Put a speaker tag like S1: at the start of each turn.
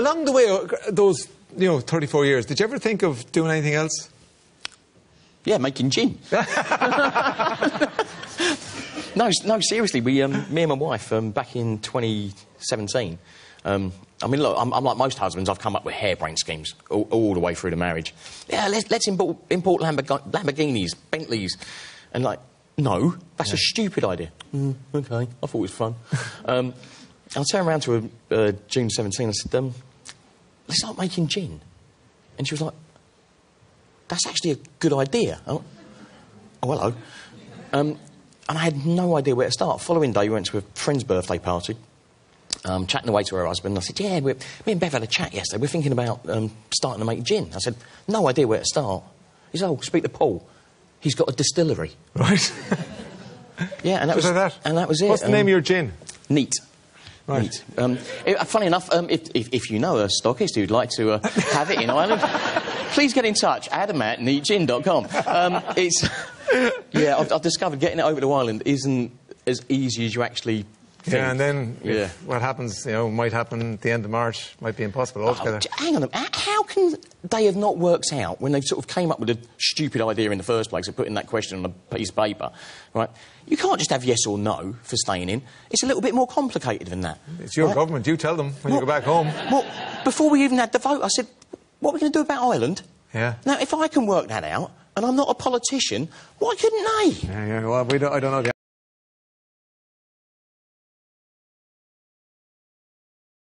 S1: along the way, uh, those you know 34 years, did you ever think of doing anything else?
S2: Yeah, making gin. no, no, seriously. We, um, me and my wife, um, back in 2017. Um, I mean, look, I'm, I'm like most husbands. I've come up with harebrained schemes all, all the way through the marriage. Yeah, let's, let's import, import Lamborg- Lamborghinis, Bentleys, and like, no, that's a stupid idea. Mm, okay, I thought it was fun. um, I turned around to her uh, June 17. I said, let's start making gin. And she was like, that's actually a good idea. Oh, oh hello. Um, and I had no idea where to start. Following day, we went to a friend's birthday party. Um, chatting away to her husband, I said, "Yeah, we're, me and Bev had a chat yesterday. We're thinking about um, starting to make gin." I said, "No idea where to start." He said, "Oh, speak to Paul. He's got a distillery."
S1: Right.
S2: Yeah, and that was
S1: Just that.
S2: and that was it.
S1: What's the name of your gin?
S2: Neat.
S1: Right.
S2: Um, it, uh, funny enough, um, if, if, if you know a stockist who'd like to uh, have it in Ireland, please get in touch. Adam at neatgin.com. Um, it's yeah, I've, I've discovered getting it over to Ireland isn't as easy as you actually think.
S1: Yeah, and then
S2: yeah.
S1: what happens, you know, might happen at the end of March, might be impossible
S2: Oh,
S1: altogether.
S2: j- hang on a minute. How can they have not worked out when they sort of came up with a stupid idea in the first place of putting that question on a piece of paper, right? You can't just have yes or no for staying in. It's a little bit more complicated than that.
S1: it's your
S2: right?
S1: government. You tell them when you go back home.
S2: Well, before we even had the vote, I said, what are we going to do about Ireland?
S1: Yeah.
S2: Now, if I can work that out, and I'm not a politician, why couldn't they?
S1: Yeah, yeah, well, we don't, I don't know the